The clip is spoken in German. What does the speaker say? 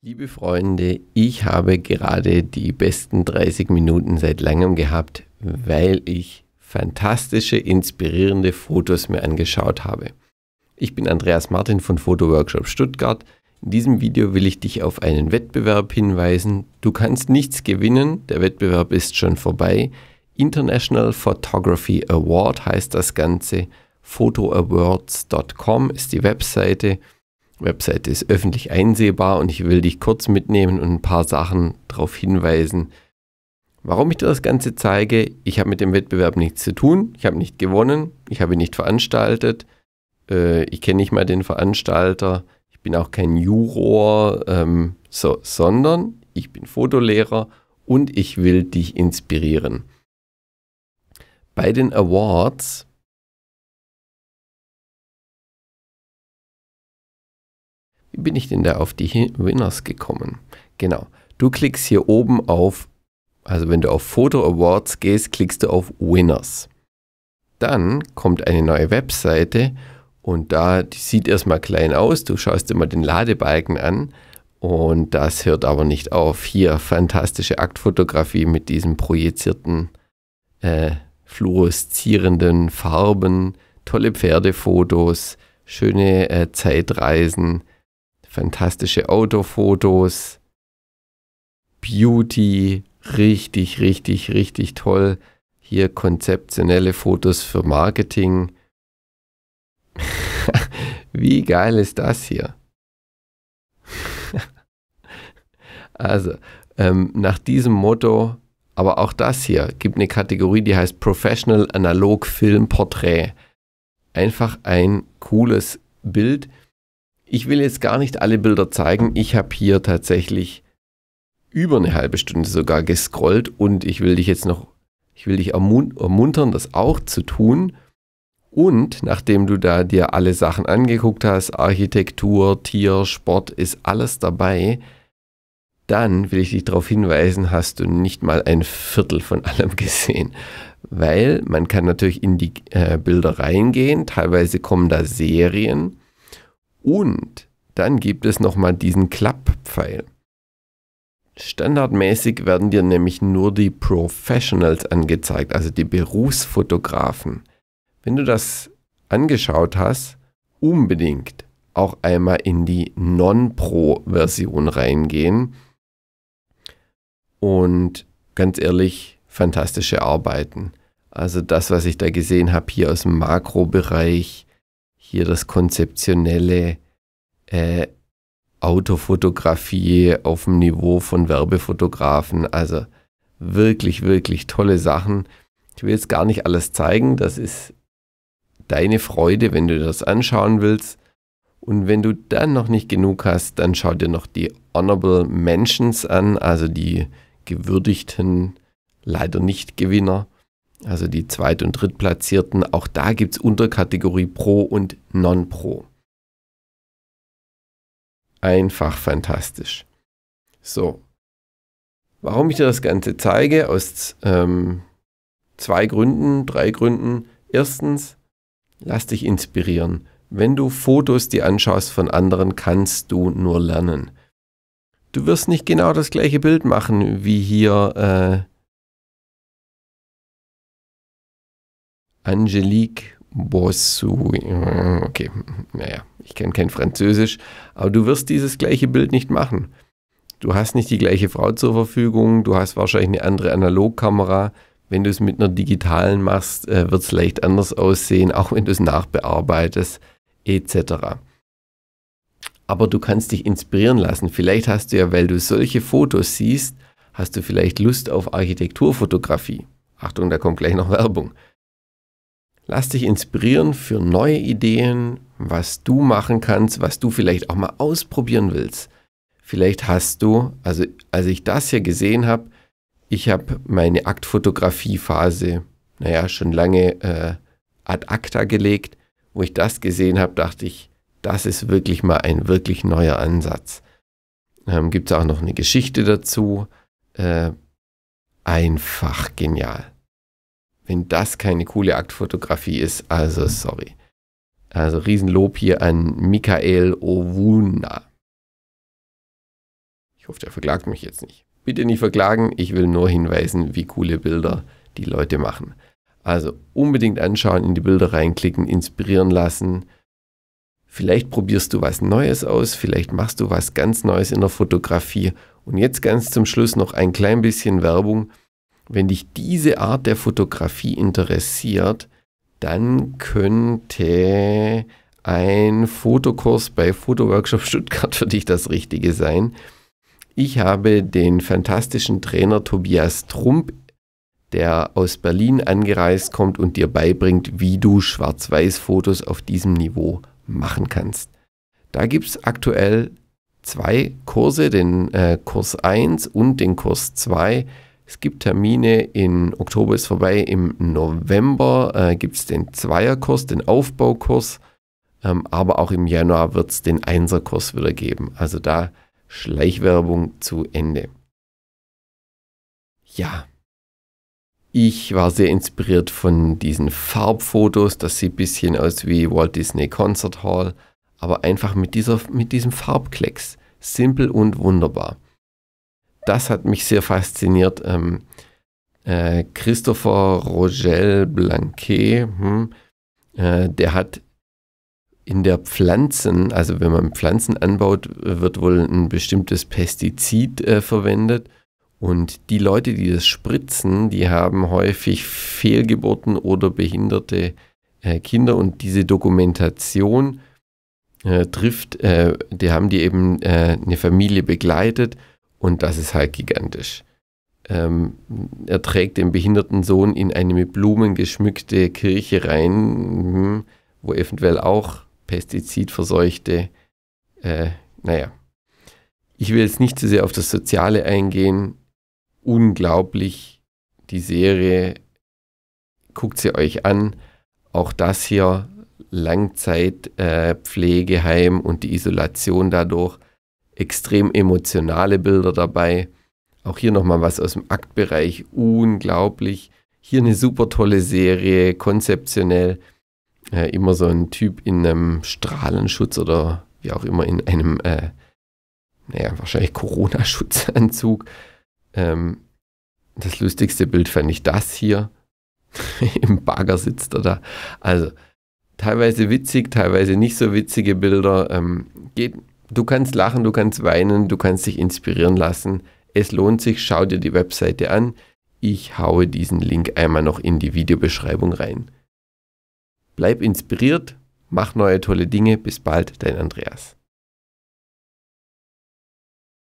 Liebe Freunde, ich habe gerade die besten 30 Minuten seit langem gehabt, weil ich fantastische, inspirierende Fotos mir angeschaut habe. Ich bin Andreas Martin von Fotoworkshop Stuttgart. In diesem Video will ich dich auf einen Wettbewerb hinweisen. Du kannst nichts gewinnen, der Wettbewerb ist schon vorbei. International Photography Award heißt das Ganze. Photoawards.com ist die Webseite. Webseite ist öffentlich einsehbar und ich will dich kurz mitnehmen und ein paar Sachen darauf hinweisen. Warum ich dir das Ganze zeige, ich habe mit dem Wettbewerb nichts zu tun, ich habe nicht gewonnen, ich habe ihn nicht veranstaltet, äh, ich kenne nicht mal den Veranstalter, ich bin auch kein Juror, ähm, so, sondern ich bin Fotolehrer und ich will dich inspirieren. Bei den Awards Wie bin ich denn da auf die Winners gekommen? Genau. Du klickst hier oben auf, also wenn du auf Photo Awards gehst, klickst du auf Winners. Dann kommt eine neue Webseite und da, die sieht erstmal klein aus. Du schaust mal den Ladebalken an und das hört aber nicht auf. Hier fantastische Aktfotografie mit diesen projizierten, äh, fluoreszierenden Farben, tolle Pferdefotos, schöne äh, Zeitreisen, fantastische Autofotos, Beauty, richtig, richtig, richtig toll. Hier konzeptionelle Fotos für Marketing. Wie geil ist das hier? also, ähm, nach diesem Motto, aber auch das hier gibt eine Kategorie, die heißt Professional Analog Film Portrait. Einfach ein cooles Bild ich will jetzt gar nicht alle Bilder zeigen. Ich habe hier tatsächlich über eine halbe Stunde sogar gescrollt und ich will dich jetzt noch, ich will dich ermuntern, das auch zu tun. Und nachdem du da dir alle Sachen angeguckt hast, Architektur, Tier, Sport, ist alles dabei, dann will ich dich darauf hinweisen, hast du nicht mal ein Viertel von allem gesehen. Weil man kann natürlich in die äh, Bilder reingehen, teilweise kommen da Serien und dann gibt es nochmal diesen Klapppfeil. Standardmäßig werden dir nämlich nur die Professionals angezeigt, also die Berufsfotografen. Wenn du das angeschaut hast, unbedingt auch einmal in die Non-Pro-Version reingehen. Und ganz ehrlich, fantastische Arbeiten. Also das, was ich da gesehen habe hier aus dem Makrobereich, hier das konzeptionelle äh, Autofotografie auf dem Niveau von Werbefotografen. Also wirklich, wirklich tolle Sachen. Ich will jetzt gar nicht alles zeigen. Das ist deine Freude, wenn du das anschauen willst. Und wenn du dann noch nicht genug hast, dann schau dir noch die Honorable Mentions an, also die gewürdigten, leider nicht Gewinner also die Zweit- und Drittplatzierten. Auch da gibt es Unterkategorie Pro und Non-Pro. Einfach fantastisch. So, warum ich dir das Ganze zeige? Aus ähm, zwei Gründen, drei Gründen. Erstens, lass dich inspirieren. Wenn du Fotos dir anschaust von anderen, kannst du nur lernen. Du wirst nicht genau das gleiche Bild machen wie hier äh, Angelique Bossou. Okay, naja, ich kenne kein Französisch, aber du wirst dieses gleiche Bild nicht machen. Du hast nicht die gleiche Frau zur Verfügung, du hast wahrscheinlich eine andere Analogkamera. Wenn du es mit einer digitalen machst, äh, wird es leicht anders aussehen, auch wenn du es nachbearbeitest, etc. Aber du kannst dich inspirieren lassen. Vielleicht hast du ja, weil du solche Fotos siehst, hast du vielleicht Lust auf Architekturfotografie. Achtung, da kommt gleich noch Werbung. Lass dich inspirieren für neue Ideen, was du machen kannst, was du vielleicht auch mal ausprobieren willst. Vielleicht hast du, also als ich das hier gesehen habe, ich habe meine Aktfotografie-Phase, naja, schon lange äh, ad acta gelegt. Wo ich das gesehen habe, dachte ich, das ist wirklich mal ein wirklich neuer Ansatz. Ähm, Gibt es auch noch eine Geschichte dazu. Äh, einfach genial. Wenn das keine coole Aktfotografie ist, also sorry. Also Riesenlob hier an Michael Owuna. Ich hoffe, der verklagt mich jetzt nicht. Bitte nicht verklagen, ich will nur hinweisen, wie coole Bilder die Leute machen. Also unbedingt anschauen, in die Bilder reinklicken, inspirieren lassen. Vielleicht probierst du was Neues aus, vielleicht machst du was ganz Neues in der Fotografie. Und jetzt ganz zum Schluss noch ein klein bisschen Werbung. Wenn dich diese Art der Fotografie interessiert, dann könnte ein Fotokurs bei Fotoworkshop Stuttgart für dich das Richtige sein. Ich habe den fantastischen Trainer Tobias Trump, der aus Berlin angereist kommt und dir beibringt, wie du Schwarz-Weiß-Fotos auf diesem Niveau machen kannst. Da gibt es aktuell zwei Kurse, den äh, Kurs 1 und den Kurs 2. Es gibt Termine, in Oktober ist vorbei, im November äh, gibt es den Zweierkurs, den Aufbaukurs, ähm, aber auch im Januar wird es den Einserkurs wieder geben. Also da Schleichwerbung zu Ende. Ja, ich war sehr inspiriert von diesen Farbfotos. Das sieht ein bisschen aus wie Walt Disney Concert Hall, aber einfach mit, dieser, mit diesem Farbklecks. Simpel und wunderbar das hat mich sehr fasziniert. Ähm, äh, Christopher Rogel Blanquet, hm, äh, der hat in der Pflanzen, also wenn man Pflanzen anbaut, wird wohl ein bestimmtes Pestizid äh, verwendet. Und die Leute, die das spritzen, die haben häufig Fehlgeburten oder behinderte äh, Kinder. Und diese Dokumentation äh, trifft, äh, die haben die eben eine Familie begleitet und das ist halt gigantisch. Ähm, er trägt den behinderten Sohn in eine mit Blumen geschmückte Kirche rein, hm, wo eventuell auch pestizidverseuchte, äh, naja. Ich will jetzt nicht zu sehr auf das Soziale eingehen. Unglaublich, die Serie, guckt sie euch an. Auch das hier, Langzeitpflegeheim äh, und die Isolation dadurch extrem emotionale Bilder dabei. Auch hier nochmal was aus dem Aktbereich, unglaublich. Hier eine super tolle Serie, konzeptionell. Äh, immer so ein Typ in einem Strahlenschutz oder wie auch immer in einem, äh, naja, wahrscheinlich Corona-Schutzanzug. Ähm, das lustigste Bild fand ich das hier. Im Bagger sitzt er da. Also teilweise witzig, teilweise nicht so witzige Bilder. Ähm, geht Du kannst lachen, du kannst weinen, du kannst dich inspirieren lassen. Es lohnt sich, schau dir die Webseite an. Ich haue diesen Link einmal noch in die Videobeschreibung rein. Bleib inspiriert, mach neue tolle Dinge. Bis bald, dein Andreas.